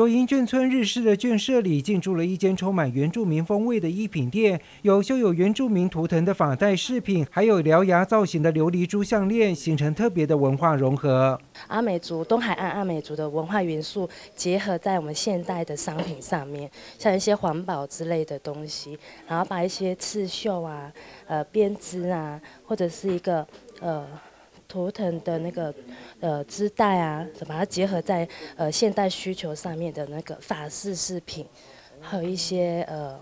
左营眷村日式的眷舍里进驻了一间充满原住民风味的衣品店，有绣有原住民图腾的发带饰品，还有獠牙造型的琉璃珠项链，形成特别的文化融合。阿美族东海岸阿美族的文化元素结合在我们现代的商品上面，像一些环保之类的东西，然后把一些刺绣啊、呃编织啊，或者是一个呃。图腾的那个呃织带啊，把它结合在呃现代需求上面的那个法式饰品，还有一些呃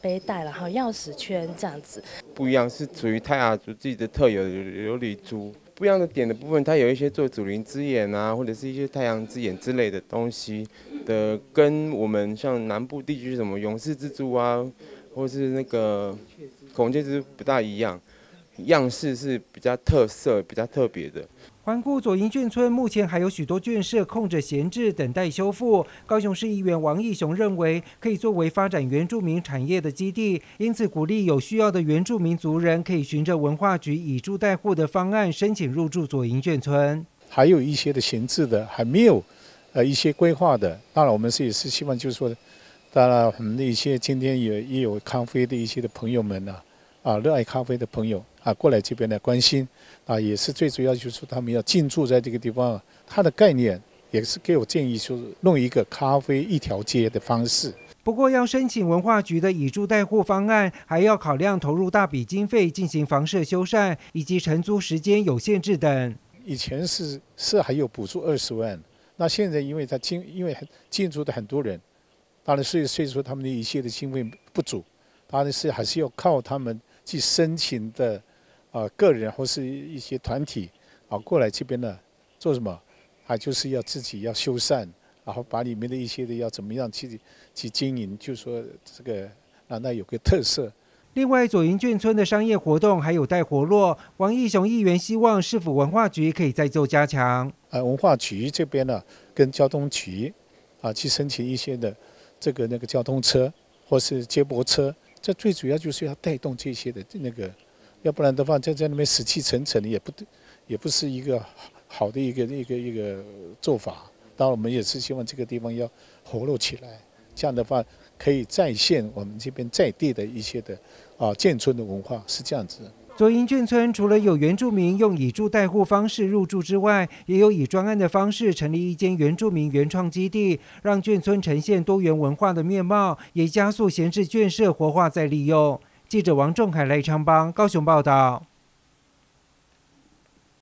背带然后钥匙圈这样子。不一样是属于泰雅族自己的特有的琉璃珠。不一样的点的部分，它有一些做祖灵之眼啊，或者是一些太阳之眼之类的东西的，跟我们像南部地区什么勇士之珠啊，或是那个孔雀之不大一样。样式是比较特色、比较特别的。环顾左营眷村，目前还有许多眷舍空着闲置，等待修复。高雄市议员王义雄认为，可以作为发展原住民产业的基地，因此鼓励有需要的原住民族人可以循着文化局以住代户的方案申请入住左营眷村。还有一些的闲置的还没有，呃，一些规划的。当然，我们是也是希望，就是说，当然我们的一些今天也也有康菲的一些的朋友们呢。啊，热爱咖啡的朋友啊，过来这边来关心啊，也是最主要就是说他们要进驻在这个地方。他的概念也是给我建议，就是弄一个咖啡一条街的方式。不过要申请文化局的以住代护方案，还要考量投入大笔经费进行房舍修缮，以及承租时间有限制等。以前是是还有补助二十万，那现在因为他进因为进驻的很多人，当然所以所以说他们的一些的经费不足，当然是还是要靠他们。去申请的啊，个人或是一些团体啊，过来这边呢，做什么？啊，就是要自己要修缮，然后把里面的一些的要怎么样去去经营，就说这个让它有个特色。另外，左营眷村的商业活动还有待活络。王义雄议员希望市府文化局可以再做加强。啊，文化局这边呢，跟交通局啊，去申请一些的这个那个交通车或是接驳车。这最主要就是要带动这些的那个，要不然的话，在在那边死气沉沉的，也不也不是一个好的一个一个一个做法。当然，我们也是希望这个地方要活络起来，这样的话可以再现我们这边在地的一些的啊建村的文化，是这样子。左营眷村除了有原住民用以住代户方式入住之外，也有以专案的方式成立一间原住民原创基地，让眷村呈现多元文化的面貌，也加速闲置眷舍活化再利用。记者王仲凯、赖昌邦高雄报道。